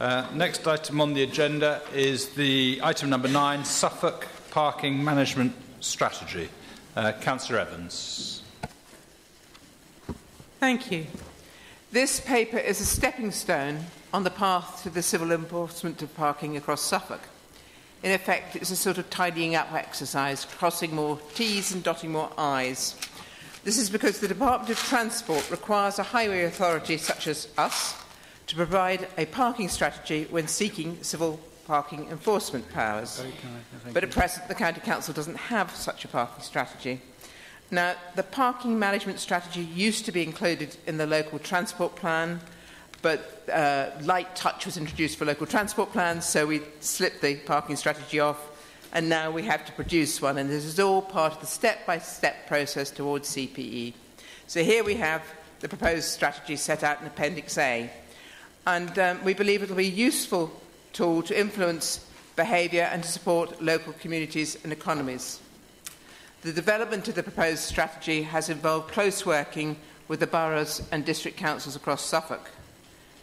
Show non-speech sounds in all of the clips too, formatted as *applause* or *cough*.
Uh, next item on the agenda is the item number nine, Suffolk Parking Management Strategy. Uh, Councillor Evans. Thank you. This paper is a stepping stone on the path to the civil enforcement of parking across Suffolk. In effect, it's a sort of tidying up exercise, crossing more T's and dotting more I's. This is because the Department of Transport requires a highway authority such as us to provide a parking strategy when seeking civil parking enforcement powers. But at present, the County Council doesn't have such a parking strategy. Now, the parking management strategy used to be included in the local transport plan, but uh, light touch was introduced for local transport plans, so we slipped the parking strategy off, and now we have to produce one, and this is all part of the step-by-step process towards CPE. So here we have the proposed strategy set out in Appendix A, and um, we believe it will be a useful tool to influence behaviour and to support local communities and economies. The development of the proposed strategy has involved close working with the boroughs and district councils across Suffolk,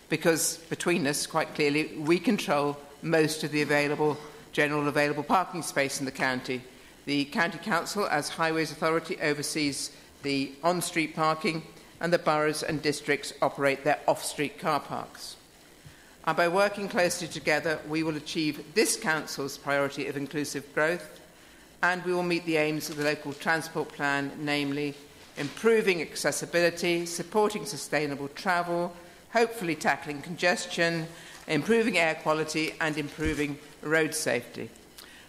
because between us, quite clearly, we control most of the available, general available parking space in the county. The County Council, as Highways Authority, oversees the on-street parking, and the boroughs and districts operate their off-street car parks. And by working closely together, we will achieve this Council's priority of inclusive growth and we will meet the aims of the local transport plan, namely improving accessibility, supporting sustainable travel, hopefully tackling congestion, improving air quality and improving road safety.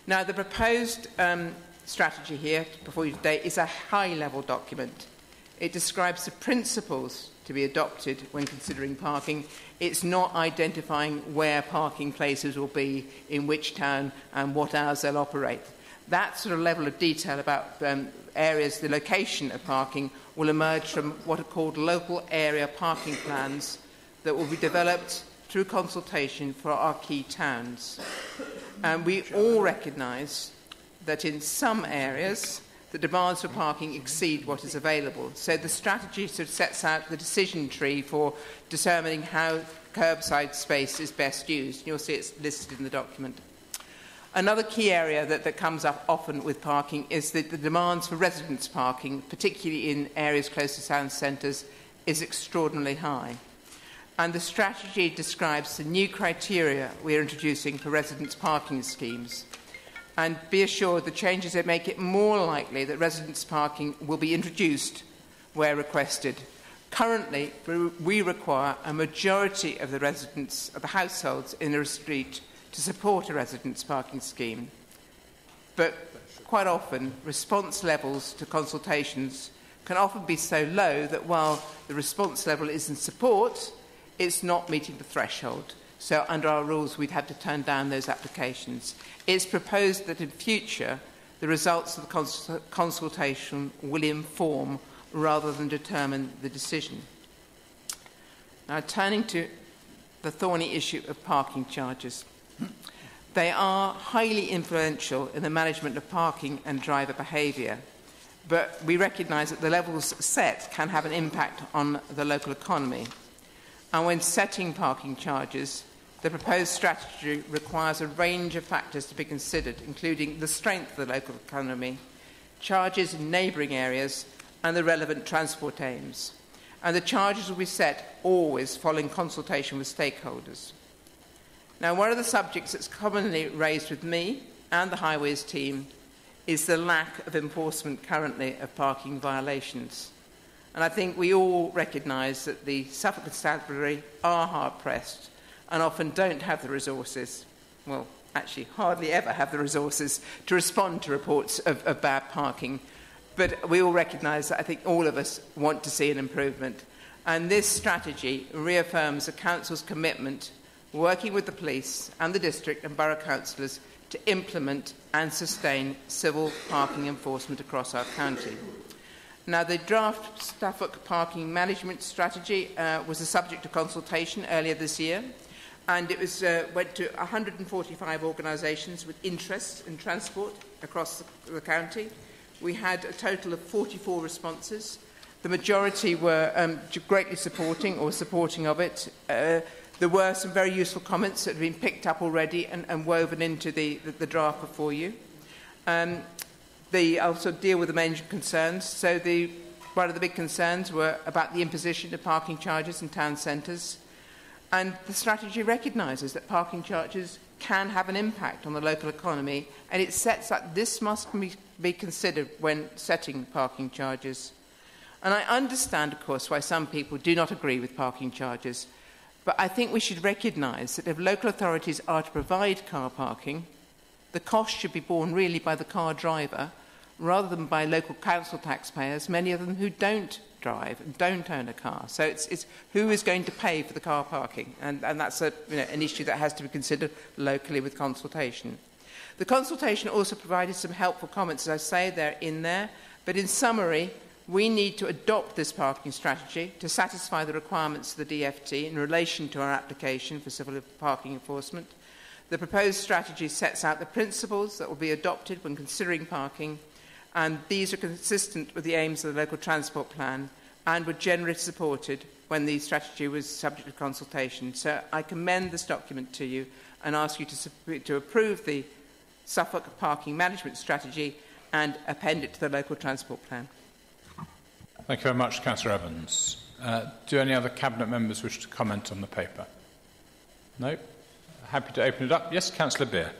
Now, the proposed um, strategy here before you today is a high-level document. It describes the principles to be adopted when considering parking. It's not identifying where parking places will be, in which town, and what hours they'll operate that sort of level of detail about um, areas, the location of parking, will emerge from what are called local area parking plans that will be developed through consultation for our key towns. And we all recognise that in some areas, the demands for parking exceed what is available. So the strategy sort of sets out the decision tree for determining how curbside space is best used. You'll see it's listed in the document. Another key area that, that comes up often with parking is that the demands for residence parking, particularly in areas close to town centres, is extraordinarily high. And the strategy describes the new criteria we are introducing for residence parking schemes. and be assured the changes that make it more likely that residence parking will be introduced where requested. Currently, we require a majority of the residents of the households in a street to support a residence parking scheme. But quite often, response levels to consultations can often be so low that while the response level is in support, it's not meeting the threshold. So under our rules, we'd have to turn down those applications. It's proposed that in future, the results of the cons consultation will inform rather than determine the decision. Now, turning to the thorny issue of parking charges. They are highly influential in the management of parking and driver behaviour, but we recognise that the levels set can have an impact on the local economy. And when setting parking charges, the proposed strategy requires a range of factors to be considered, including the strength of the local economy, charges in neighbouring areas, and the relevant transport aims. And the charges will be set always following consultation with stakeholders. Now, one of the subjects that's commonly raised with me and the Highways team is the lack of enforcement currently of parking violations. And I think we all recognise that the Suffolk Constabulary are hard pressed and often don't have the resources, well, actually hardly ever have the resources to respond to reports of, of bad parking. But we all recognise that I think all of us want to see an improvement. And this strategy reaffirms the Council's commitment working with the police and the district and borough councillors to implement and sustain civil parking enforcement across our county. Now, the draft Suffolk parking management strategy uh, was the subject of consultation earlier this year, and it was, uh, went to 145 organisations with interests in transport across the, the county. We had a total of 44 responses. The majority were um, greatly supporting or supporting of it. Uh, There were some very useful comments that have been picked up already and, and woven into the, the, the draft before you. Um, they also deal with the main concerns. So the, one of the big concerns were about the imposition of parking charges in town centres. And the strategy recognises that parking charges can have an impact on the local economy and it sets that this must be, considered when setting parking charges. And I understand, of course, why some people do not agree with parking charges, but I think we should recognise that if local authorities are to provide car parking, the cost should be borne really by the car driver rather than by local council taxpayers, many of them who don't drive and don't own a car. So it's, it's who is going to pay for the car parking? And, and that's a, you know, an issue that has to be considered locally with consultation. The consultation also provided some helpful comments, as I say, they're in there. But in summary, we need to adopt this parking strategy to satisfy the requirements of the DFT in relation to our application for civil parking enforcement. The proposed strategy sets out the principles that will be adopted when considering parking and these are consistent with the aims of the local transport plan and were generally supported when the strategy was subject to consultation. So I commend this document to you and ask you to, to approve the Suffolk parking management strategy and append it to the local transport plan. Thank you very much, Councillor Evans. Uh, do any other Cabinet members wish to comment on the paper? No? Happy to open it up. Yes, Councillor Beer.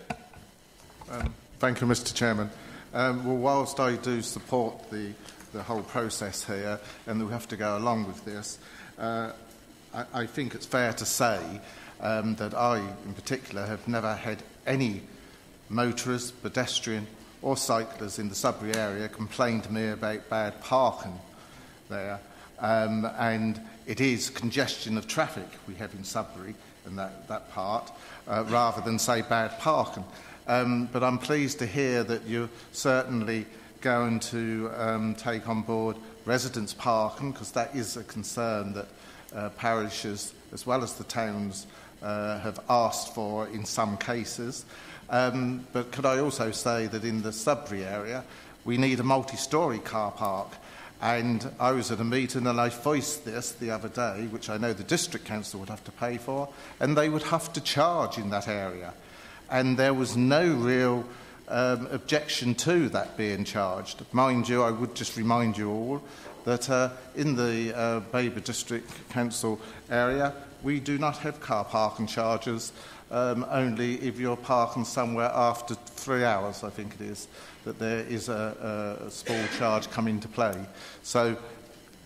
Um, thank you, Mr Chairman. Um, well, whilst I do support the, the whole process here, and we have to go along with this, uh, I, I think it's fair to say um, that I, in particular, have never had any motorists, pedestrian or cyclists in the Sudbury area complain to me about bad parking there. Um, and it is congestion of traffic we have in Sudbury and that, that part, uh, rather than, say, bad parking. Um, but I'm pleased to hear that you're certainly going to um, take on board residents' parking, because that is a concern that uh, parishes, as well as the towns, uh, have asked for in some cases. Um, but could I also say that in the Sudbury area, we need a multi-storey car park. And I was at a meeting and I voiced this the other day, which I know the district council would have to pay for, and they would have to charge in that area and there was no real um, objection to that being charged. Mind you, I would just remind you all that uh, in the uh, Babergh District Council area, we do not have car parking charges, um, only if you're parking somewhere after three hours, I think it is, that there is a, a small charge come into play. So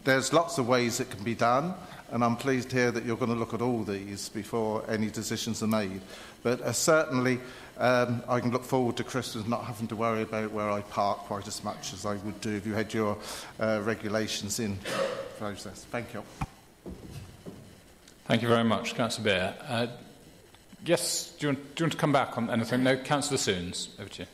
there's lots of ways it can be done, and I'm pleased to hear that you're going to look at all these before any decisions are made. But uh, certainly, um, I can look forward to Christmas not having to worry about where I park quite as much as I would do if you had your uh, regulations in process. Thank you. Thank you very much, Councillor Beer. Uh, yes, do you, want, do you want to come back on anything? No, Councillor Soons, over to you.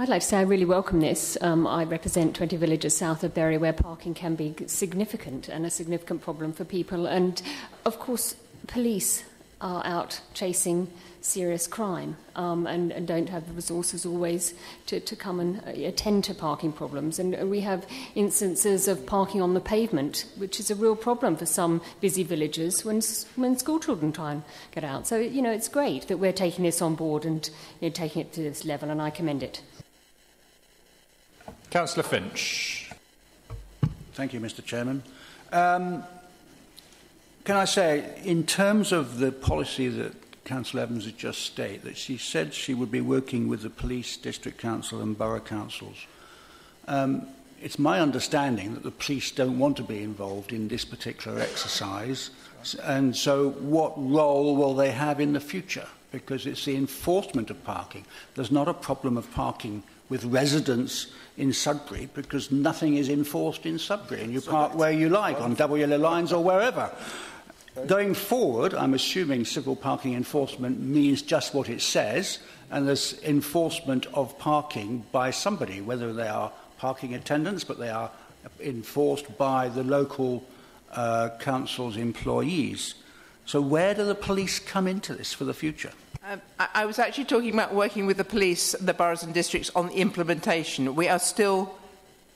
I'd like to say I really welcome this. Um, I represent 20 villages south of Bury where parking can be significant and a significant problem for people. And of course, police are out chasing serious crime um, and, and don't have the resources always to, to come and uh, attend to parking problems. And we have instances of parking on the pavement, which is a real problem for some busy villages when, when school children try and get out. So, you know, it's great that we're taking this on board and you know, taking it to this level, and I commend it. Councillor Finch. Thank you, Mr Chairman. Um, can I say, in terms of the policy that Councillor Evans has just stated, that she said she would be working with the police, district council and borough councils. Um, it's my understanding that the police don't want to be involved in this particular exercise. And so what role will they have in the future? Because it's the enforcement of parking. There's not a problem of parking with residents in Sudbury because nothing is enforced in Sudbury and you park where you like on double yellow lines or wherever. Going forward, I'm assuming civil parking enforcement means just what it says, and there's enforcement of parking by somebody, whether they are parking attendants, but they are enforced by the local uh, council's employees. So where do the police come into this for the future? Um, I, I was actually talking about working with the police, the boroughs and districts on the implementation. We are still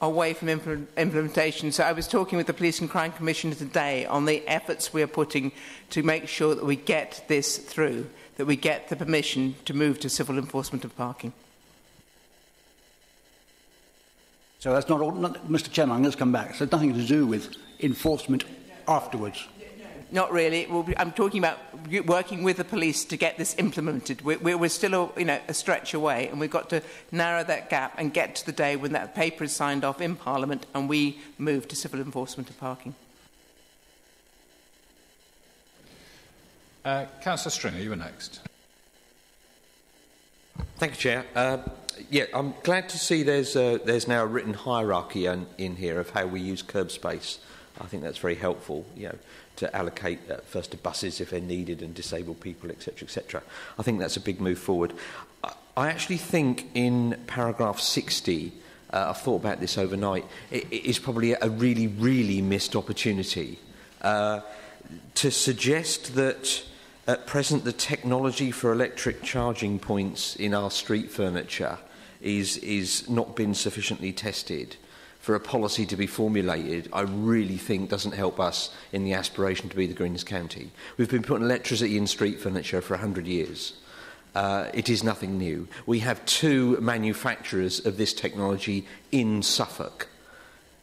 away from impl- implementation. So I was talking with the Police and Crime Commissioner today on the efforts we are putting to make sure that we get this through, that we get the permission to move to civil enforcement of parking. So that's not, all, not Mr Chairman, I'm going to come back. So it's nothing to do with enforcement afterwards. Not really. We'll be, I'm talking about working with the police to get this implemented. We're, we're still a, you know, a stretch away, and we've got to narrow that gap and get to the day when that paper is signed off in Parliament and we move to civil enforcement of parking. Uh, Councillor Stringer, you were next. Thank you, Chair. Uh, yeah, I'm glad to see there's, uh, there's now a written hierarchy in, in here of how we use curb space. I think that's very helpful. You know, to allocate uh, first to buses if they're needed and disabled people, etc., etc. I think that's a big move forward. I, I actually think in paragraph 60, uh, I've thought about this overnight, it, it is probably a really, really missed opportunity uh, to suggest that at present the technology for electric charging points in our street furniture is, is not been sufficiently tested for a policy to be formulated, I really think doesn't help us in the aspiration to be the greenest county. We've been putting electricity in street furniture for 100 years. Uh, it is nothing new. We have two manufacturers of this technology in Suffolk.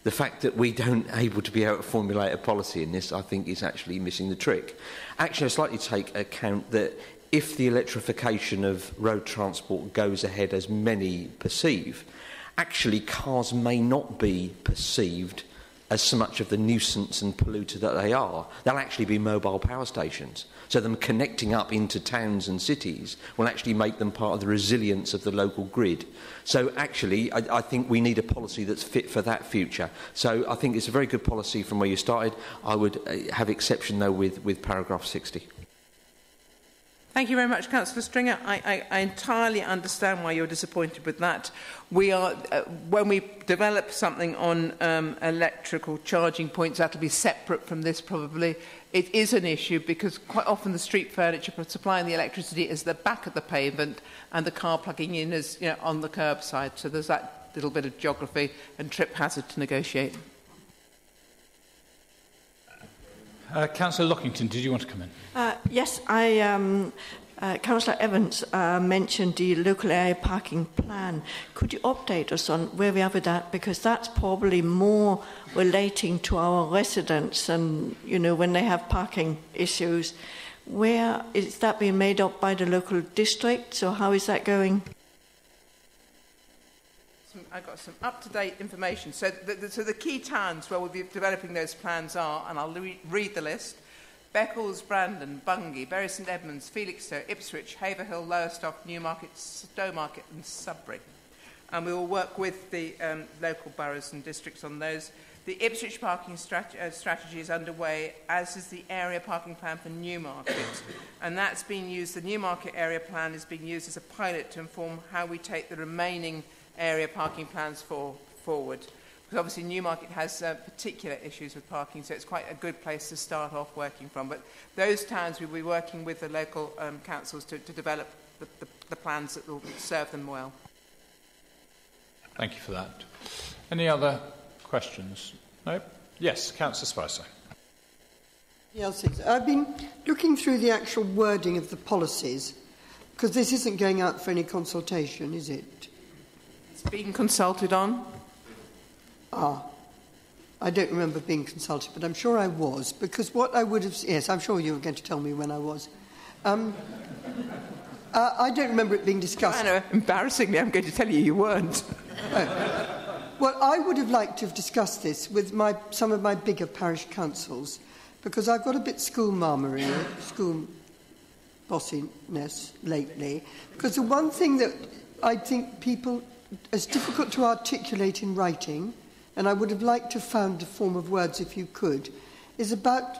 The fact that we don't *laughs* able to be able to formulate a policy in this, I think, is actually missing the trick. Actually, I slightly take account that if the electrification of road transport goes ahead as many perceive, actually cars may not be perceived as so much of the nuisance and polluter that they are. They'll actually be mobile power stations. So them connecting up into towns and cities will actually make them part of the resilience of the local grid. So actually, I, I think we need a policy that's fit for that future. So I think it's a very good policy from where you started. I would uh, have exception, though, with, with paragraph 60. Thank you very much, Councillor Stringer. I, I, I entirely understand why you're disappointed with that. We are, uh, when we develop something on um, electrical charging points, that'll be separate from this probably. It is an issue because quite often the street furniture supplying the electricity is the back of the pavement and the car plugging in is you know, on the curbside. So there's that little bit of geography and trip hazard to negotiate. Uh, Councillor Lockington, did you want to come in? Uh, yes, I um, Uh, Councillor Evans uh, mentioned the local area parking plan. Could you update us on where we are with that? Because that's probably more relating to our residents and, you know, when they have parking issues. Where is that being made up by the local district? So how is that going? I've got some up-to-date information. So the, the, so the key towns where we'll be developing those plans are, and I'll re read the list, Beccles, Brandon, Bungay, Bury St Edmunds, Felixstowe, Ipswich, Haverhill, Lowestoft, Newmarket, Stowmarket and Sudbury. And we will work with the um, local boroughs and districts on those. The Ipswich parking strat uh, strategy is underway, as is the area parking plan for Newmarket. and that's being used, the Newmarket area plan is being used as a pilot to inform how we take the remaining area parking plans for forward. Because obviously Newmarket has uh, particular issues with parking, so it's quite a good place to start off working from. But those towns will be working with the local um, councils to, to develop the, the, the plans that will serve them well. Thank you for that. Any other questions? No? Yes, Councillor Spicer. Yes, I've been looking through the actual wording of the policies because this isn't going out for any consultation, is it? It's being consulted on? Ah, I don't remember being consulted, but I'm sure I was, because what I would have... Yes, I'm sure you were going to tell me when I was. Um, uh, I don't remember it being discussed. Anna, embarrassingly, I'm going to tell you you weren't. oh. Well, I would have liked to have discussed this with my, some of my bigger parish councils, because I've got a bit school marmery, school bossiness lately. Because the one thing that I think people as difficult to articulate in writing, and I would have liked to found a form of words if you could, is about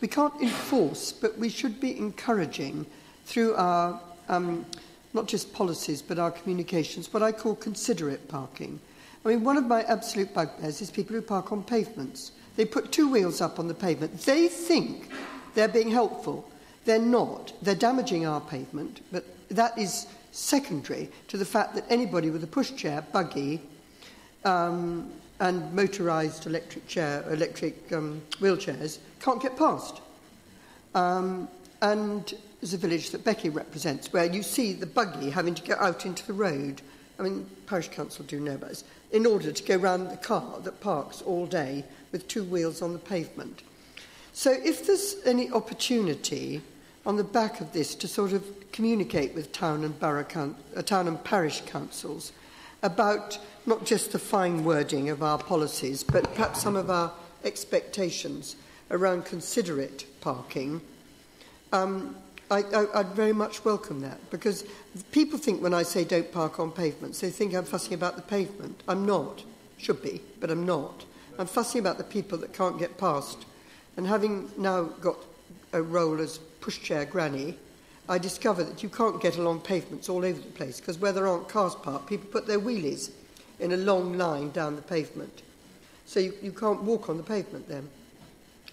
we can't enforce, but we should be encouraging through our um, not just policies but our communications what I call considerate parking. I mean, one of my absolute bugbears is people who park on pavements. They put two wheels up on the pavement. They think they're being helpful. They're not. They're damaging our pavement, but that is secondary to the fact that anybody with a pushchair, buggy, um, and motorised electric chair, electric um, wheelchairs can't get past. Um, and there's a village that Becky represents where you see the buggy having to go out into the road. I mean, parish council do know about this. In order to go round the car that parks all day with two wheels on the pavement. So if there's any opportunity on the back of this to sort of communicate with town and borough uh, town and parish councils about not just the fine wording of our policies, but perhaps some of our expectations around considerate parking, um, I, I, I'd very much welcome that because people think when I say don't park on pavements, they think I'm fussing about the pavement. I'm not. Should be, but I'm not. I'm fussing about the people that can't get past. And having now got a role as pushchair granny, I discover that you can't get along pavements all over the place because where there aren't cars parked, people put their wheelies in a long line down the pavement. So you, you can't walk on the pavement then.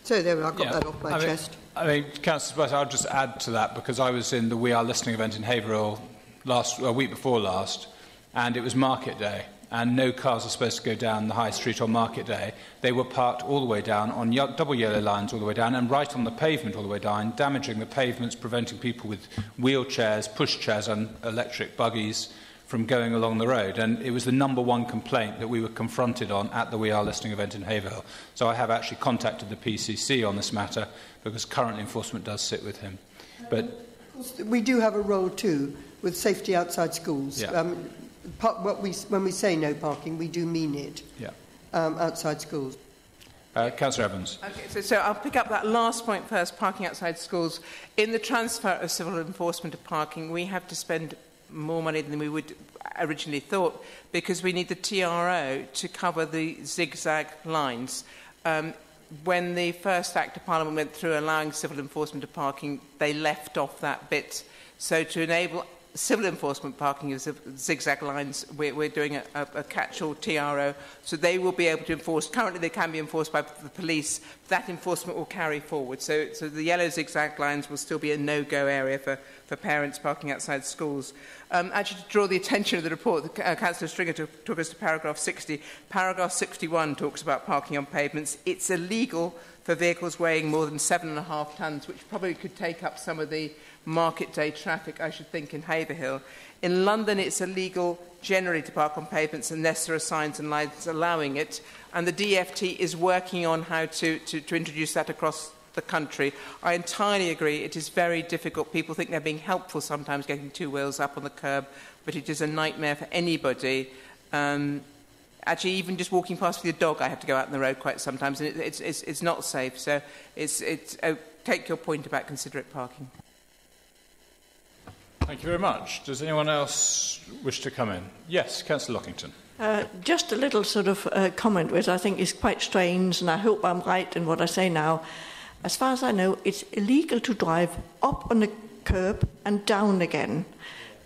So there, I've got yeah. that off my I chest. Mean, I mean, Councillor Spicer, I'll just add to that because I was in the We Are Listening event in Haverhill last, a week before last, and it was market day, and no cars are supposed to go down the high street on market day. They were parked all the way down on double yellow lines all the way down and right on the pavement all the way down, damaging the pavements, preventing people with wheelchairs, pushchairs, and electric buggies from going along the road. And it was the number one complaint that we were confronted on at the We Are Listening event in Haverhill. So I have actually contacted the PCC on this matter because current enforcement does sit with him. But we do have a role too with safety outside schools. Yeah. Um, what we, when we say no parking, we do mean it yeah. um, outside schools. Uh, Councillor Evans. Okay, so, so I'll pick up that last point first, parking outside schools. In the transfer of civil enforcement of parking, we have to spend more money than we would originally thought because we need the TRO to cover the zigzag lines. Um, when the first Act of Parliament went through allowing civil enforcement of parking, they left off that bit. So to enable civil enforcement parking is zigzag lines, we're, we're doing a, a, a catch-all TRO, so they will be able to enforce. Currently, they can be enforced by the police. That enforcement will carry forward. So, so the yellow zigzag lines will still be a no-go area for, for parents parking outside schools. Um, actually, to draw the attention of the report, the, uh, Councillor Stringer took, took us to paragraph 60. Paragraph 61 talks about parking on pavements. It's illegal for vehicles weighing more than seven and a half tonnes, which probably could take up some of the market day traffic, I should think, in Haverhill. In London, it's illegal generally to park on pavements unless there are signs and lights allowing it. And the DFT is working on how to, to, to introduce that across the country. I entirely agree. It is very difficult. People think they're being helpful sometimes getting two wheels up on the curb, but it is a nightmare for anybody. Um, actually, even just walking past with your dog, I have to go out on the road quite sometimes, and it, it's, it's, it's not safe. So it's, it's, oh, take your point about considerate parking. Thank you very much. Does anyone else wish to come in? Yes, Councillor Lockington. Uh, just a little sort of uh, comment, which I think is quite strange, and I hope I'm right in what I say now. As far as I know, it's illegal to drive up on the curb and down again.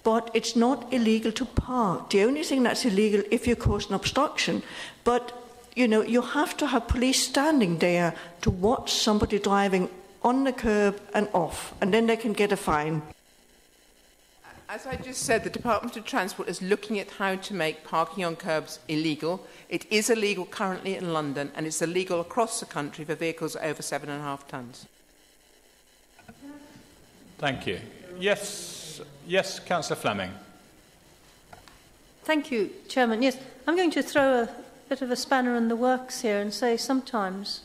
But it's not illegal to park. The only thing that's illegal if you cause an obstruction. But you know, you have to have police standing there to watch somebody driving on the curb and off, and then they can get a fine. As I just said, the Department of Transport is looking at how to make parking on curbs illegal. It is illegal currently in London, and it's illegal across the country for vehicles over seven and a half tonnes. Thank you. Yes, yes, Councillor Fleming. Thank you, Chairman. Yes, I'm going to throw a bit of a spanner in the works here and say sometimes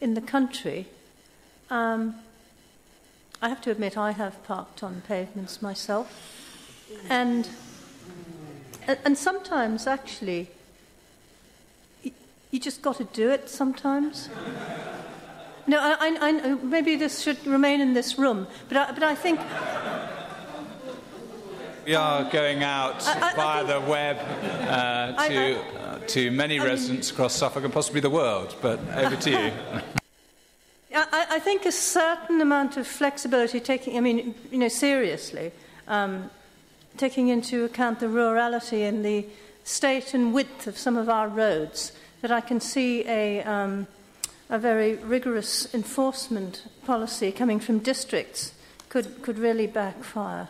in the country, um, I have to admit I have parked on pavements myself. And, and sometimes, actually, you just got to do it sometimes. No, I, I, maybe this should remain in this room, but I, but I think. We are going out I, via the web uh, to, uh, to many residents across Suffolk and possibly the world, but over to you. *laughs* I, I think a certain amount of flexibility, taking, I mean, you know, seriously, um, taking into account the rurality and the state and width of some of our roads, that I can see a, um, a very rigorous enforcement policy coming from districts could, could really backfire.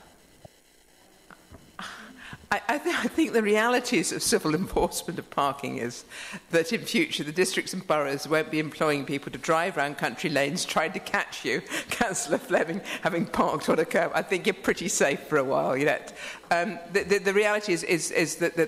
I, I, th- I, think the realities of civil enforcement of parking is that in future the districts and boroughs won't be employing people to drive around country lanes trying to catch you, *laughs* Councillor Fleming, having parked on a curb. I think you're pretty safe for a while yet. Um, the, the, the, reality is, is, is that the,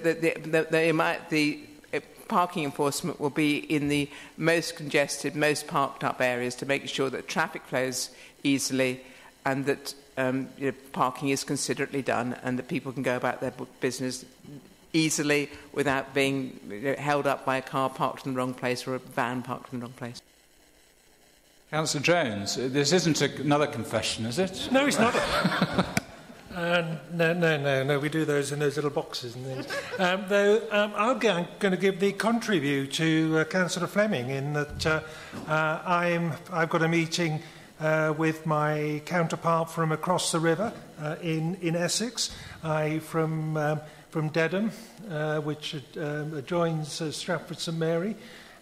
the, uh, parking enforcement will be in the most congested, most parked up areas to make sure that traffic flows easily and that um, you know, parking is considerately done and that people can go about their business easily without being you know, held up by a car parked in the wrong place or a van parked in the wrong place. Councillor Jones, this isn't a, another confession, is it? No, it's not. *laughs* uh, no, no, no, no. We do those in those little boxes and things. Um, though um, I'm going to give the contrary view to uh, Councillor Fleming in that uh, uh, I'm, I've got a meeting uh, with my counterpart from across the river uh, in, in Essex. I from, um, from Dedham, uh, which um, adjoins uh, Stratford St Mary.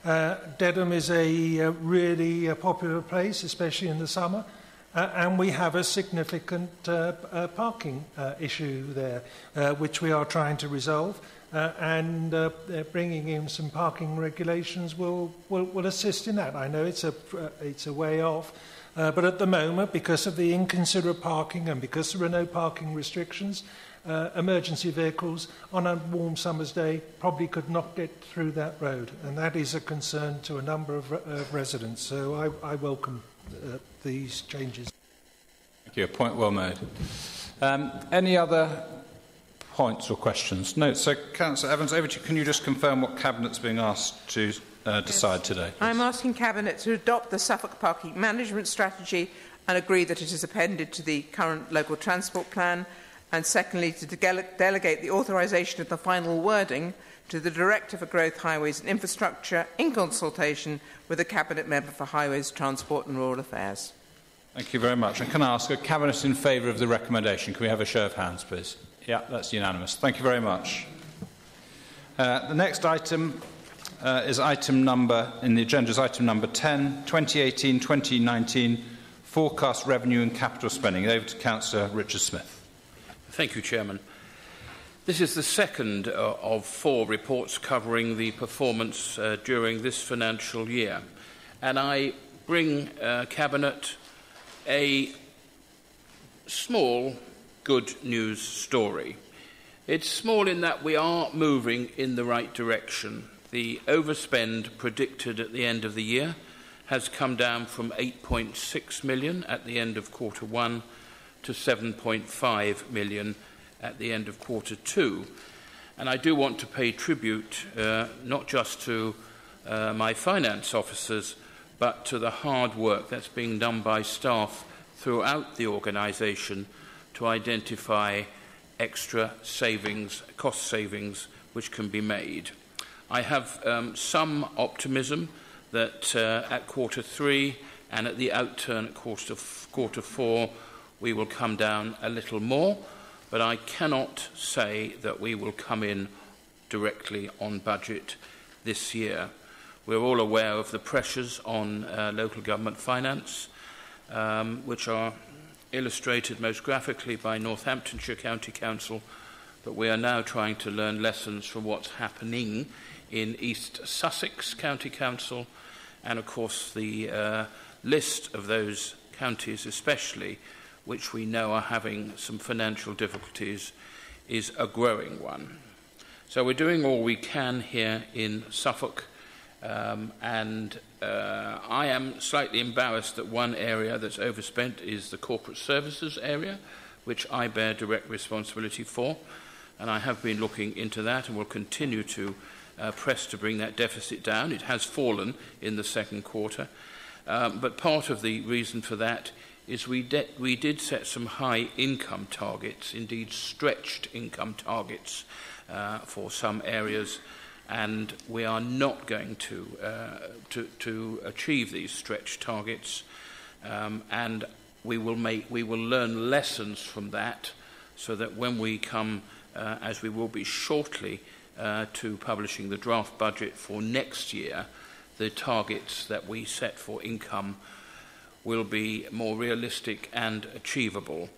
Uh, Dedham is a uh, really uh, popular place, especially in the summer. Uh, and we have a significant uh, uh, parking uh, issue there, which we are trying to resolve. And bringing in some parking regulations will, will, will assist in that. I know it's a, it's a way off, Uh, but at the moment, because of the inconsiderate parking and because there are no parking restrictions, uh, emergency vehicles on a warm summer's day probably could not get through that road. And that is a concern to a number of uh, residents. So I, I welcome uh, these changes. Thank you. Point well made. Um, any other points or questions? No. So, Councillor Evans, over to you. Can you just confirm what Cabinet's being asked to uh, decide yes. today? Please? I'm asking Cabinet to adopt the Suffolk Parking Management Strategy and agree that it is appended to the current local transport plan, and secondly, to de delegate the authorisation of the final wording to the Director for Growth, Highways and Infrastructure in consultation with the Cabinet Member for Highways, Transport and Rural Affairs. Thank you very much. And can I ask a Cabinet member in favour of the recommendation? Can we have a show of hands, please? Yeah, that's unanimous. Thank you very much. Uh, the next item uh, is item number, in the agenda is item number 10, 2018-2019 forecast revenue and capital spending. Over to Councillor Richard Smith. Thank you, Chairman. This is the second uh, of four reports covering the performance uh, during this financial year. And I bring uh, Cabinet a small good news story. It's small in that we are moving in the right direction the overspend predicted at the end of the year has come down from 8.6 million at the end of quarter one to 7.5 million at the end of quarter two. And I do want to pay tribute uh, not just to uh, my finance officers, but to the hard work that's being done by staff throughout the organisation to identify extra savings, cost savings, which can be made. I have um, some optimism that uh, at quarter three and at the outturn at quarter, quarter four, we will come down a little more, but I cannot say that we will come in directly on budget this year. We're all aware of the pressures on uh, local government finance, um, which are illustrated most graphically by Northamptonshire County Council, but we are now trying to learn lessons from what's happening in East Sussex County Council, and of course the uh, list of those counties, especially which we know are having some financial difficulties, is a growing one. So we're doing all we can here in Suffolk, um, and uh, I am slightly embarrassed that one area that's overspent is the corporate services area, which I bear direct responsibility for, and I have been looking into that and will continue to uh, pressed to bring that deficit down. It has fallen in the second quarter. Um, but part of the reason for that is we, de- we did set some high income targets, indeed stretched income targets uh, for some areas, and we are not going to, uh, to, to achieve these stretched targets. Um, and we will, make, we will learn lessons from that so that when we come, uh, as we will be shortly, uh, to publishing the draft budget for next year, the targets that we set for income will be more realistic and achievable.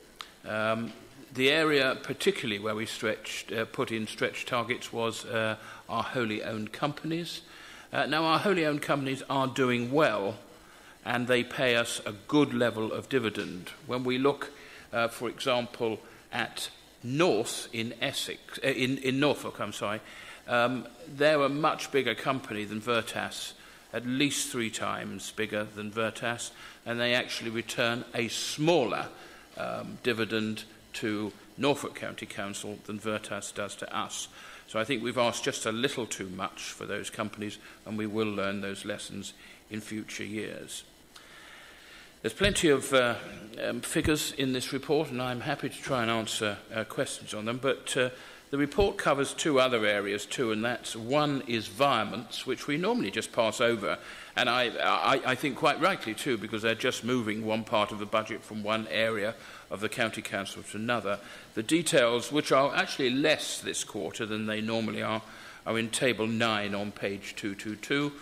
Um, the area, particularly where we stretched, uh, put in stretch targets, was uh, our wholly owned companies. Uh, now, our wholly owned companies are doing well and they pay us a good level of dividend. When we look, uh, for example, at North in Essex, uh, in, in Norfolk, I'm sorry, um, they're a much bigger company than Vertas, at least three times bigger than Vertas, and they actually return a smaller um, dividend to Norfolk County Council than Vertas does to us. So I think we've asked just a little too much for those companies, and we will learn those lessons in future years. There's plenty of uh, um, figures in this report, and I'm happy to try and answer uh, questions on them. But uh, the report covers two other areas too, and that's one is violence, which we normally just pass over, and I, I, I think quite rightly too, because they're just moving one part of the budget from one area of the county council to another. The details, which are actually less this quarter than they normally are, are in Table 9 on page 222.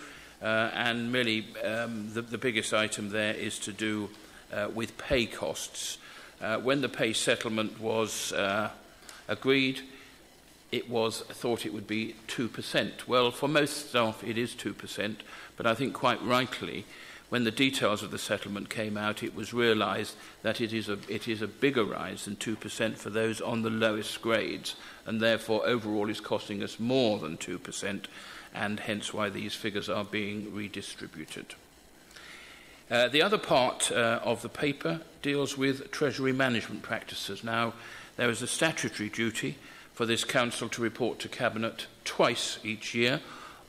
Uh, and really, um, the, the biggest item there is to do uh, with pay costs. Uh, when the pay settlement was uh, agreed, it was thought it would be 2%. Well, for most staff, it is 2%, but I think quite rightly, when the details of the settlement came out, it was realised that it is, a, it is a bigger rise than 2% for those on the lowest grades, and therefore overall is costing us more than 2%. And hence why these figures are being redistributed. Uh, the other part uh, of the paper deals with Treasury management practices. Now, there is a statutory duty for this Council to report to Cabinet twice each year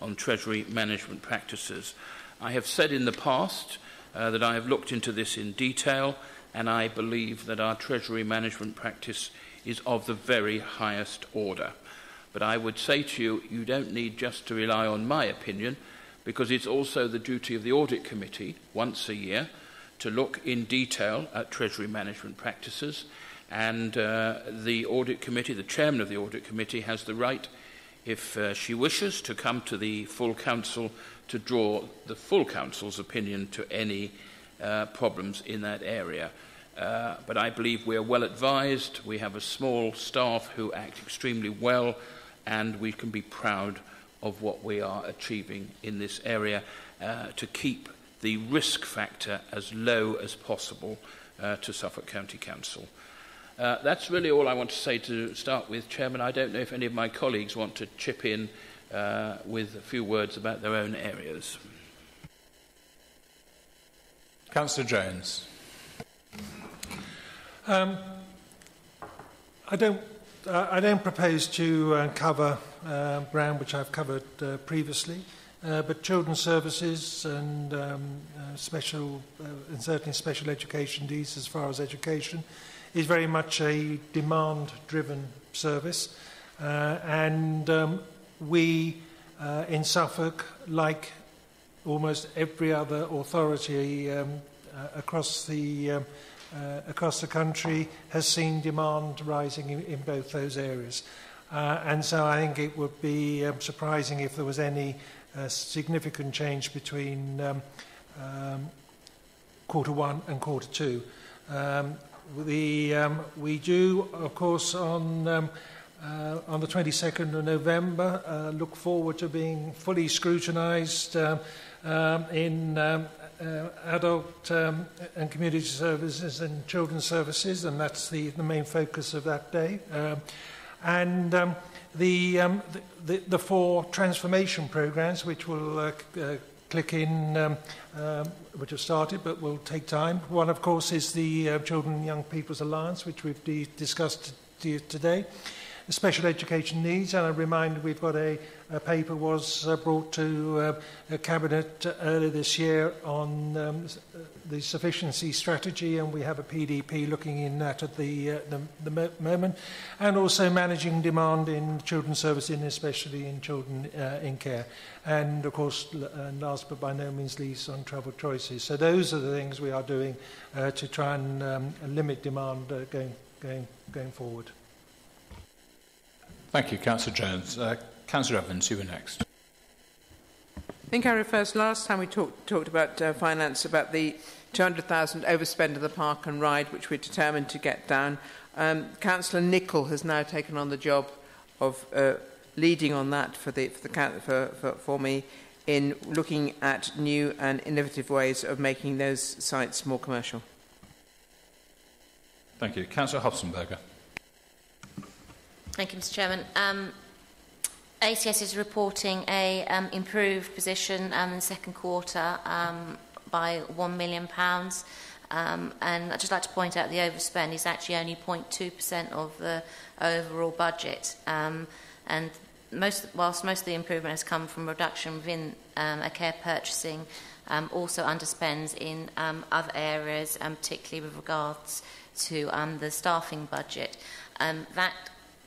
on Treasury management practices. I have said in the past uh, that I have looked into this in detail, and I believe that our Treasury management practice is of the very highest order. But I would say to you, you don't need just to rely on my opinion, because it's also the duty of the Audit Committee, once a year, to look in detail at Treasury management practices. And uh, the Audit Committee, the Chairman of the Audit Committee, has the right, if uh, she wishes, to come to the full Council to draw the full Council's opinion to any uh, problems in that area. Uh, but I believe we are well advised. We have a small staff who act extremely well, and we can be proud of what we are achieving in this area uh, to keep the risk factor as low as possible uh, to Suffolk County Council. Uh, that's really all I want to say to start with, Chairman. I don't know if any of my colleagues want to chip in uh, with a few words about their own areas. Councillor Jones. Um, I don't. Uh, I don't propose to uh, cover uh, ground which I've covered uh, previously, but children's services and um, special, and certainly special education needs as far as education, is very much a demand-driven service, and um, we uh, in Suffolk, like almost every other authority um, uh, across the um, uh, across the country, has seen demand rising in, in both those areas. Uh, and so I think it would be um, surprising if there was any uh, significant change between um, um, quarter one and quarter two. Um, the, um, we do, of course, on um, uh, on the 22nd of November. Uh, look forward to being fully scrutinised um, um, in um, uh, adult um, and community services and children's services, and that's the, the main focus of that day. Um, and um, the, um, the, the four transformation programs, which will uh, uh, click in, um, um, which have started but will take time. One, of course, is the uh, Children and Young People's Alliance, which we've de- discussed today special education needs. And I remind we've got a, a paper was uh, brought to uh, cabinet uh, earlier this year on um, the sufficiency strategy, and we have a PDP looking in that at the, uh, the, the moment, and also managing demand in children's services, especially in children uh, in care. And of course, and last but by no means least, on travel choices. So those are the things we are doing uh, to try and um, limit demand uh, going, going, going forward. Thank you, Councillor Jones. Uh, Councillor Evans, you were next. I think I referred last time we talked, talked about uh, finance, about the 200,000 overspend of the park and ride, which we're determined to get down. Um, Councillor Nichol has now taken on the job of uh, leading on that for, the, for, the, for, for, for me in looking at new and innovative ways of making those sites more commercial. Thank you. Councillor Hopfensperger. Thank you, Mr Chairman. Um, ACS is reporting a um, improved position um, in the second quarter um, by £1 million. Um, and I'd just like to point out the overspend is actually only 0.2% of the overall budget. Um, and most, whilst most of the improvement has come from reduction within um, a care purchasing, um, also underspends in um, other areas, um, particularly with regards to um, the staffing budget. Um, that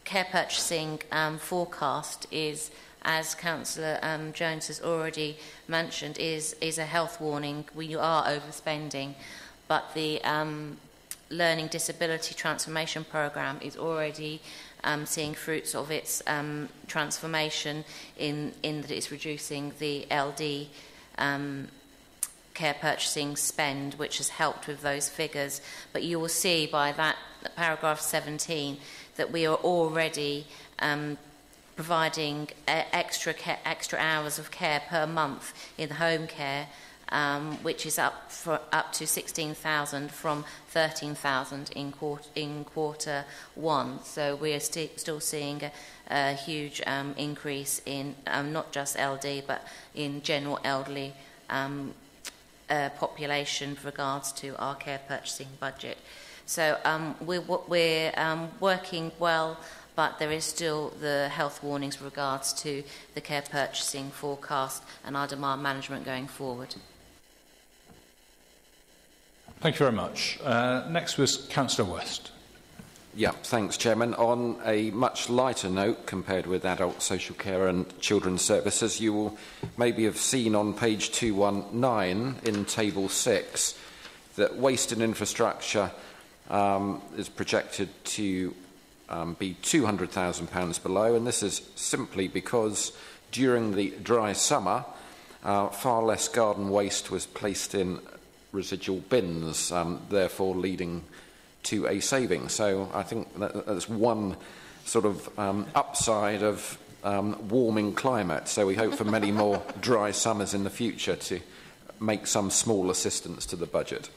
care purchasing um, forecast is, as Councillor um, Jones has already mentioned, is, is a health warning. We are overspending, but the um, Learning Disability Transformation Programme is already um, seeing fruits of its um, transformation in, in that it's reducing the LD um, care purchasing spend, which has helped with those figures. But you will see by that paragraph 17 that we are already um, providing extra, care, extra hours of care per month in home care um, which is up for up to 16,000 from 13,000 in quarter, in quarter one. So we are st still seeing a, a huge um, increase in um, not just LD but in general elderly um, uh, population with regards to our care purchasing budget. So um, we're, we're um, working well but there is still the health warnings with regards to the care purchasing forecast and our demand management going forward. Thank you very much. Uh, next was Councillor West. Yeah, thanks, Chairman. On a much lighter note compared with adult social care and children's services, you will maybe have seen on page 219 in Table 6 that waste and infrastructure um, is projected to um, be £200,000 below, and this is simply because during the dry summer, uh, far less garden waste was placed in residual bins, um, therefore leading to a saving. So I think that, that's one sort of um, upside of um, warming climate. So we hope for many more *laughs* dry summers in the future to make some small assistance to the budget.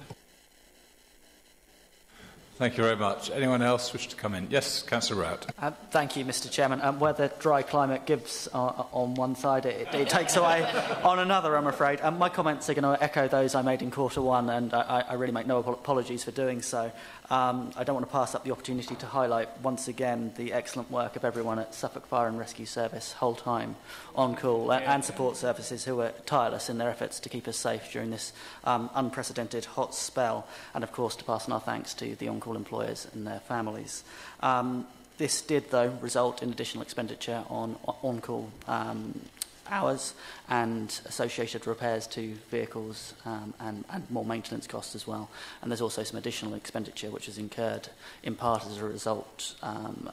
Thank you very much. Anyone else wish to come in? Yes, Councillor Rout. Uh, thank you, Mr Chairman. Um, where the dry climate gives uh, on one side, it, it takes away *laughs* on another, I'm afraid. Um, my comments are going to echo those I made in quarter one, and I, I really make no apologies for doing so. Um, I don't want to pass up the opportunity to highlight once again the excellent work of everyone at Suffolk Fire and Rescue Service, whole time, on call, yeah. and support services who were tireless in their efforts to keep us safe during this um, unprecedented hot spell, and of course to pass on our thanks to the on-call employers and their families. Um, this did, though, result in additional expenditure on on-call um, hours and associated repairs to vehicles um, and, and more maintenance costs as well. And there's also some additional expenditure which is incurred in part as a result um,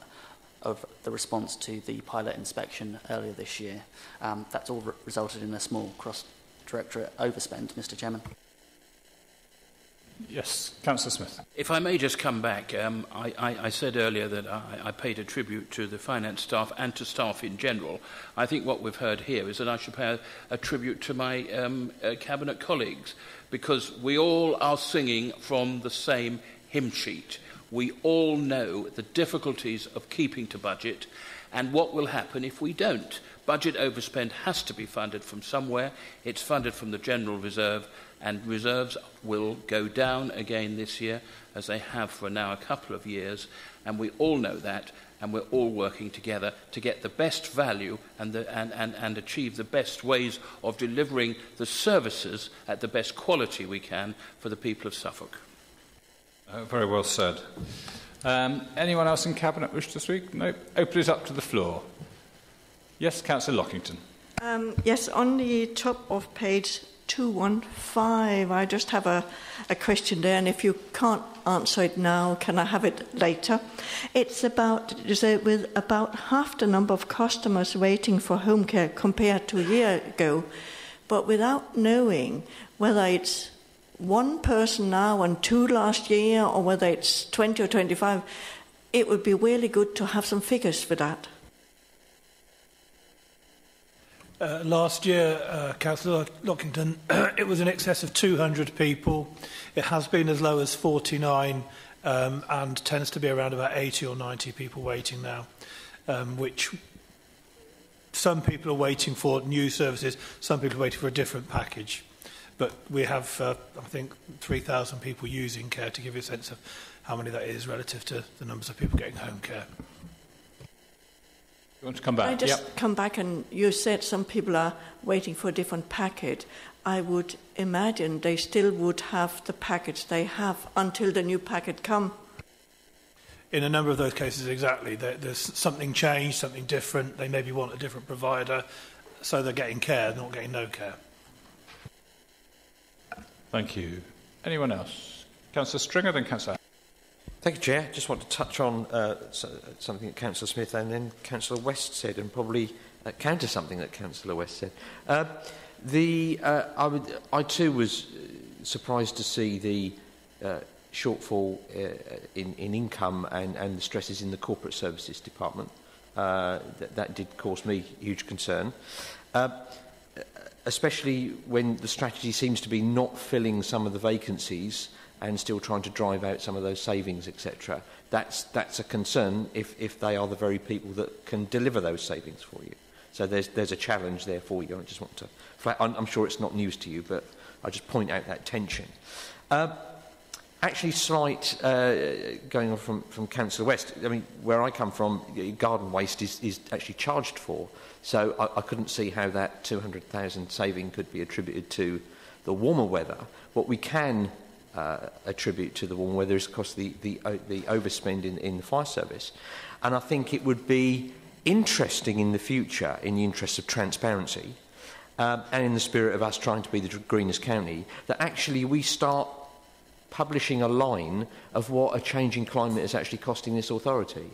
of the response to the pilot inspection earlier this year. Um, that's all re resulted in a small cross-directorate overspend, Mr Chairman. Yes, Councillor Smith. If I may just come back, um, I, I, I said earlier that I, I paid a tribute to the finance staff and to staff in general. I think what we've heard here is that I should pay a, a tribute to my um, uh, cabinet colleagues because we all are singing from the same hymn sheet. We all know the difficulties of keeping to budget and what will happen if we don't. Budget overspend has to be funded from somewhere. It's funded from the General Reserve and reserves will go down again this year, as they have for now a couple of years, and we all know that, and we're all working together to get the best value and, the, and, and, and achieve the best ways of delivering the services at the best quality we can for the people of Suffolk. Uh, very well said. Um, anyone else in Cabinet wish to speak? No. Open it up to the floor. Yes, Councillor Lockington. Um, yes, on the top of page 215. I just have a, a question there, and if you can't answer it now, can I have it later? It's about with about half the number of customers waiting for home care compared to a year ago, but without knowing whether it's one person now and two last year, or whether it's 20 or 25, it would be really good to have some figures for that. uh, last year, uh, Councillor Lockington, *clears throat* it was in excess of 200 people. It has been as low as 49 um, and tends to be around about 80 or 90 people waiting now, um, which some people are waiting for new services, some people are waiting for a different package. But we have, uh, I think, 3,000 people using care to give you a sense of how many that is relative to the numbers of people getting home care. You want to come back? I just Yep. come back and you said some people are waiting for a different packet. I would imagine they still would have the package they have until the new packet come. In a number of those cases, exactly. There, there's something changed, something different. They maybe want a different provider, so they're getting care, not getting no care. Thank you. Anyone else? Councillor Stringer, then Councillor. Thank you, Chair. I Just want to touch on uh, something that Councillor Smith and then Councillor West said, and probably uh, counter something that Councillor West said. Uh, the, uh, I, would, I too was uh, surprised to see the uh, shortfall in, in income and, and the stresses in the corporate services department. That, that did cause me huge concern. Especially when the strategy seems to be not filling some of the vacancies and still trying to drive out some of those savings, etc. That's, that's a concern if, if they are the very people that can deliver those savings for you. So there's, there's a challenge there for you. I just want to, I'm, I'm sure it's not news to you, but I just point out that tension. Uh, actually, slight, uh, going on from, from Councillor West, I mean, where I come from, garden waste is, is actually charged for. So I, I couldn't see how that 200,000 saving could be attributed to the warmer weather. What we can uh, attribute to the warm weather is, of course, the, the, uh, the overspend in, in the fire service. And I think it would be interesting in the future, in the interest of transparency, um, and in the spirit of us trying to be the greenest county, that actually we start publishing a line of what a changing climate is actually costing this authority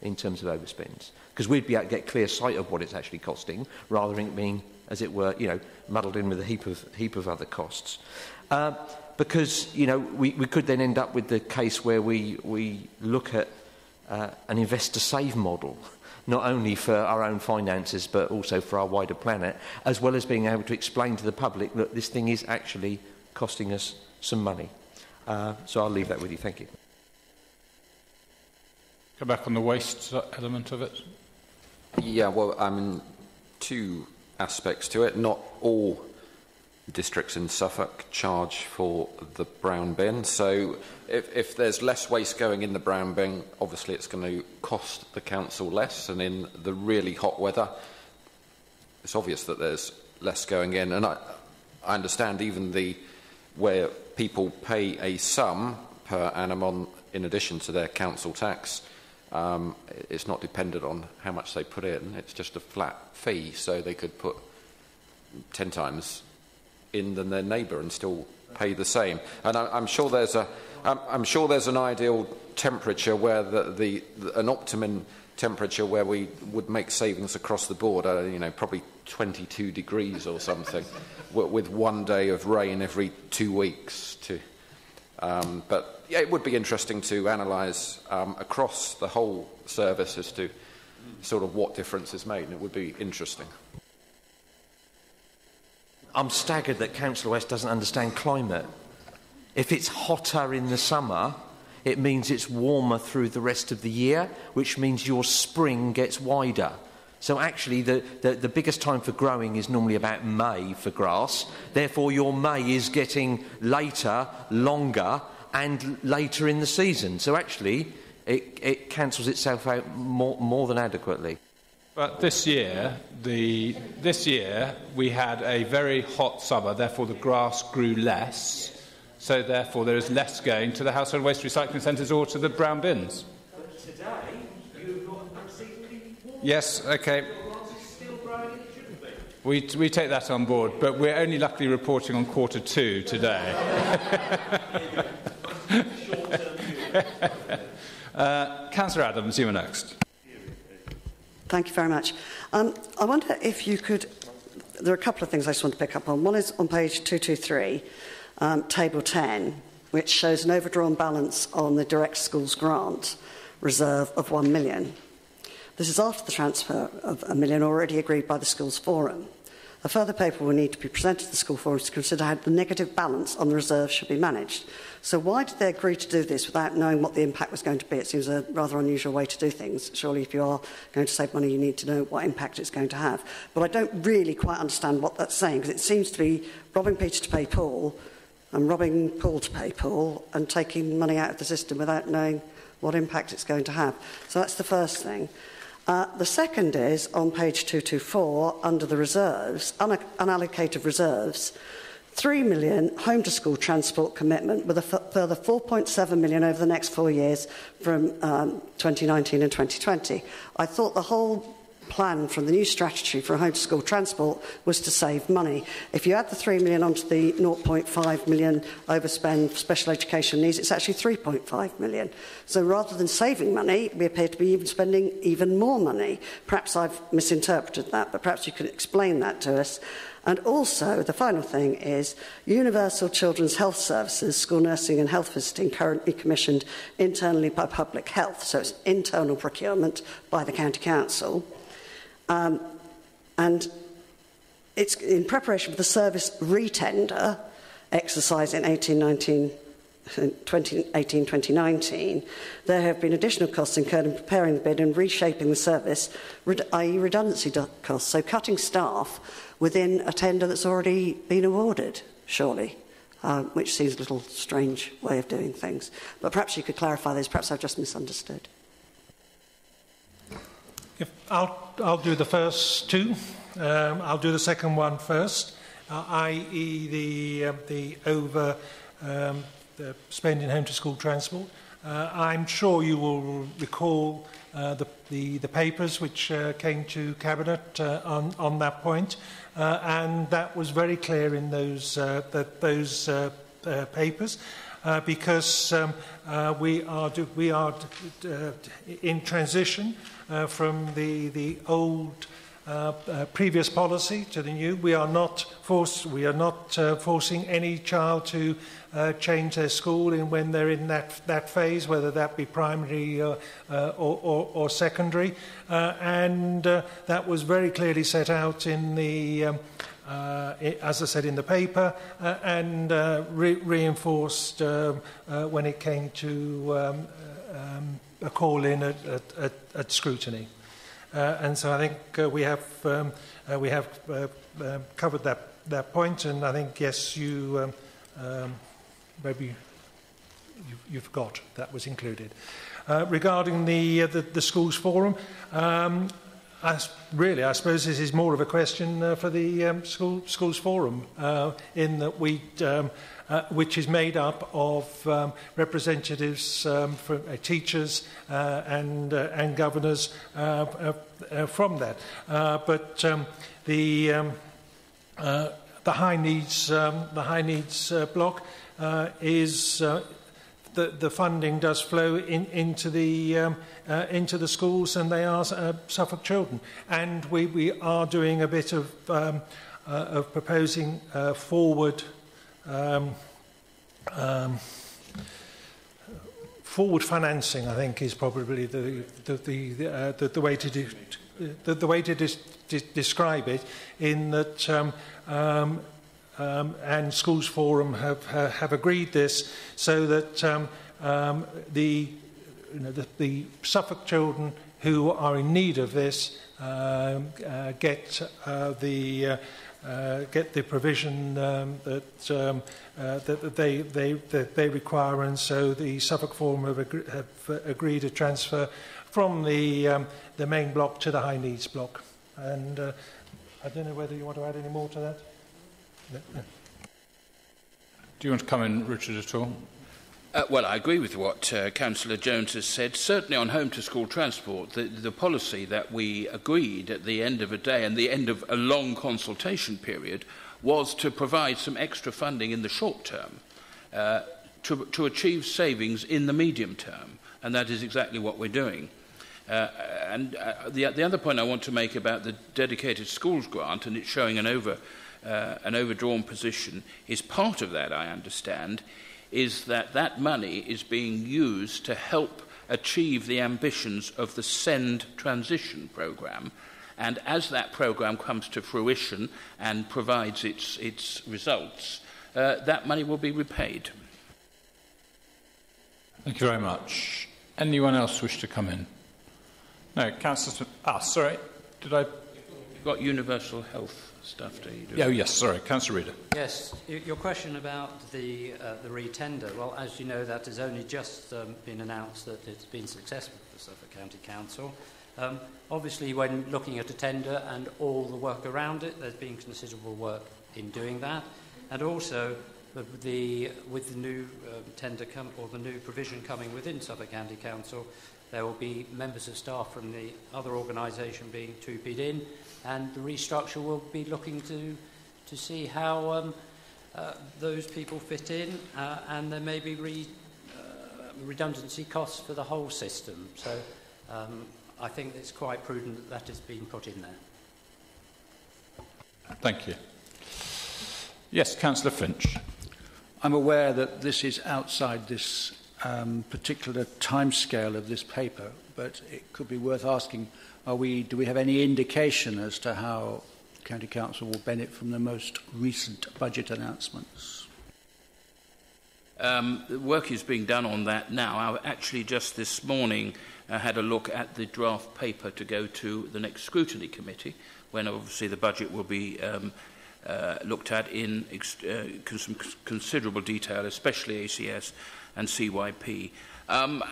in terms of overspends. Because we'd be able to get clear sight of what it's actually costing, rather than it being, as it were, you know, muddled in with a heap of, heap of other costs. Uh, because, you know, we, we could then end up with the case where we, we look at uh, an invest-to-save model, not only for our own finances, but also for our wider planet, as well as being able to explain to the public that this thing is actually costing us some money. Uh, so I'll leave that with you. Thank you. Come back on the waste element of it. Yeah, well, I mean, two aspects to it. Not all districts in Suffolk charge for the brown bin. So if, if there's less waste going in the brown bin, obviously it's going to cost the council less. And in the really hot weather, it's obvious that there's less going in. And I, I understand even the where people pay a sum per annum on, in addition to their council tax, um, it's not dependent on how much they put in. It's just a flat fee, so they could put 10 times in than their neighbour and still pay the same. And I, I'm sure there's a, I'm, I'm sure there's an ideal temperature where the, the, the an optimum temperature where we would make savings across the board. Uh, you know, probably 22 degrees or something, *laughs* with one day of rain every two weeks. To, um, but yeah, it would be interesting to analyse um, across the whole service as to sort of what difference is made, and it would be interesting. I'm staggered that Councillor West doesn't understand climate. If it's hotter in the summer, it means it's warmer through the rest of the year, which means your spring gets wider. So actually, the, the, the, biggest time for growing is normally about May for grass. Therefore, your May is getting later, longer, and later in the season. So actually, it, it cancels itself out more, more than adequately. But this year, the, this year, we had a very hot summer, therefore the grass grew less. So therefore there is less going to the household waste recycling centres or to the brown bins. But today, you've got warm. Yes, okay. We, we take that on board, but we're only luckily reporting on quarter two today. *laughs* uh, Councillor Adams, you were next. Thank you very much. Um, I wonder if you could. There are a couple of things I just want to pick up on. One is on page 223. um, Table 10, which shows an overdrawn balance on the Direct Schools Grant reserve of 1 million. This is after the transfer of a million already agreed by the Schools Forum. A further paper will need to be presented to the school forum to consider how the negative balance on the reserve should be managed. So why did they agree to do this without knowing what the impact was going to be? It seems a rather unusual way to do things. Surely if you are going to save money, you need to know what impact it's going to have. But I don't really quite understand what that's saying, because it seems to be robbing Peter to pay Paul, and robbing Paul to pay Paul, and taking money out of the system without knowing what impact it's going to have. So that's the first thing. Uh, the second is on page 224, under the reserves, un unallocated reserves. 3 million home to school transport commitment with a further 4.7 million over the next four years from um, 2019 and 2020. I thought the whole plan from the new strategy for home to school transport was to save money. If you add the 3 million onto the 0.5 million overspend for special education needs, it's actually 3.5 million. So rather than saving money, we appear to be even spending even more money. Perhaps I've misinterpreted that, but perhaps you could explain that to us. And also, the final thing is Universal Children's Health Services, school nursing and health visiting, currently commissioned internally by Public Health. So it's internal procurement by the County Council. Um, and it's in preparation for the service retender exercise in 1819 2018-2019, there have been additional costs incurred in preparing the bid and reshaping the service, i.e. redundancy costs, so cutting staff within a tender that's already been awarded, surely, uh, which seems a little strange way of doing things. But perhaps you could clarify this, perhaps I've just misunderstood. If I'll, I'll do the first two. Um, I'll do the second one first, uh, i.e. the, uh, the over um, the spending home to school transport. Uh, I'm sure you will recall uh, the, the, the papers which uh, came to Cabinet on, on that point, uh, and that was very clear in those, uh, those uh, uh, papers. Uh, because um, uh, we are, do, we are uh, in transition uh, from the, the old uh, uh, previous policy to the new. We are not, we are not uh, forcing any child to uh, change their school in when they're in that, that phase, whether that be primary uh, uh, or, or, or secondary. Uh, and uh, that was very clearly set out in the, um, uh, as I said in the paper, uh, and uh, re reinforced um, uh, when it came to um, um, a call in at, at, at, at scrutiny. Uh, and so I think uh, we have um, uh, we have uh, covered that that point, and I think yes, you um, um, maybe you, forgot that was included. Regarding the, the the schools forum, um, I, really I suppose this is more of a question uh, for the um, school schools forum, uh, in that we. Um, uh, which is made up of um, representatives um, from uh, teachers uh, and, uh, and governors uh, uh, uh, from that. Uh, but um, the, um, uh, the high needs, um, the high needs uh, block uh, is uh, the, the funding does flow in, into, the, um, uh, into the schools and they are uh, Suffolk children. And we, we are doing a bit of, um, uh, of proposing uh, forward um, um, forward financing, I think, is probably the, the, the, uh, the, the way to do, the, the way to dis, dis, describe it. In that, um, um, um, and Schools Forum have have agreed this, so that um, um, the, you know, the the Suffolk children who are in need of this um, uh, get uh, the uh, uh, get the provision um, that, um, uh, that, they, they, that they require. And so the Suffolk Forum have, agree, have uh, agreed a transfer from the, um, the main block to the high needs block. And uh, I don't know whether you want to add any more to that. No. Do you want to come in, Richard, at all? Uh, well, I agree with what uh, Councillor Jones has said. Certainly on home to school transport, the, the policy that we agreed at the end of a day and the end of a long consultation period was to provide some extra funding in the short term uh, to, to achieve savings in the medium term. And that is exactly what we're doing. Uh, and uh, the, the other point I want to make about the dedicated schools grant and it showing an over uh, an overdrawn position is part of that, I understand, is that that money is being used to help achieve the ambitions of the SEND transition programme. And as that programme comes to fruition and provides its, its results, uh, that money will be repaid. Thank you very much. Anyone else wish to come in? No, Councillor. Ah, sorry. Did I? You've got universal health stuff, do you? Oh, yes, sorry. Councillor Reeder. Yes, your question about the, uh, the re-tender. Well, as you know, that has only just um, been announced that it's been successful for Suffolk County Council. Um, obviously, when looking at a tender and all the work around it, there's been considerable work in doing that. And also, with the, with the new um, tender com- or the new provision coming within Suffolk County Council, there will be members of staff from the other organisation being 2 in, and the restructure will be looking to, to see how um, uh, those people fit in, uh, and there may be re, uh, redundancy costs for the whole system. So um, I think it's quite prudent that that has been put in there. Thank you. Yes, Councillor Finch. I'm aware that this is outside this um, particular timescale of this paper, but it could be worth asking, are we, do we have any indication as to how County Council will benefit from the most recent budget announcements? Um, work is being done on that now. I actually just this morning uh, had a look at the draft paper to go to the next scrutiny committee, when obviously the budget will be um, uh, looked at in uh, cons- considerable detail, especially ACS and CYP. Um,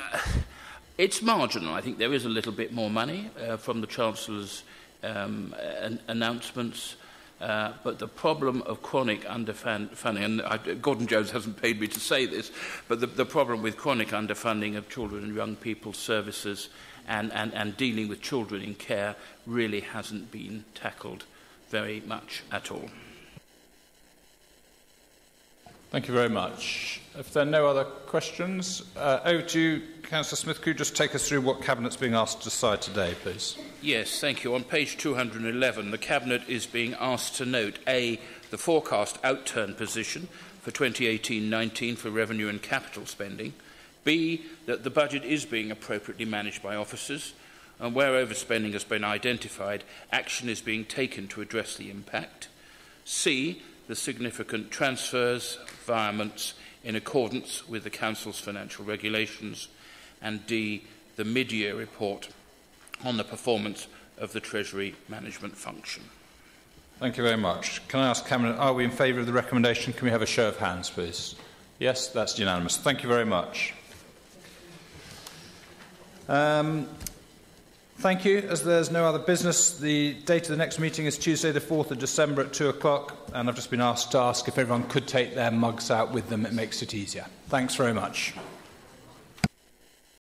it's marginal. I think there is a little bit more money uh, from the Chancellor's um, an announcements. Uh, but the problem of chronic underfunding, and I, Gordon Jones hasn't paid me to say this, but the, the problem with chronic underfunding of children and young people's services and, and, and dealing with children in care really hasn't been tackled very much at all. Thank you very much. If there are no other questions, uh, over to you, Councillor Smith. Could you just take us through what Cabinet's being asked to decide today, please? Yes, thank you. On page 211, the Cabinet is being asked to note A, the forecast outturn position for 2018-19 for revenue and capital spending, B, that the budget is being appropriately managed by officers, and where overspending has been identified, action is being taken to address the impact, C, the significant transfers, virements in accordance with the Council's financial regulations, and D, the mid-year report on the performance of the Treasury management function. Thank you very much. Can I ask Cabinet, are we in favour of the recommendation? Can we have a show of hands, please? Yes, that's unanimous. Thank you very much. Um, Thank you. As there's no other business, the date of the next meeting is Tuesday, the 4th of December at 2 o'clock, and I've just been asked to ask if everyone could take their mugs out with them. It makes it easier. Thanks very much.